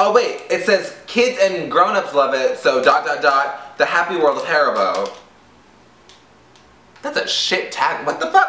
Oh wait, it says kids and grown-ups love it, so dot dot dot, the happy world of Haribo. That's a shit tag, what the fuck?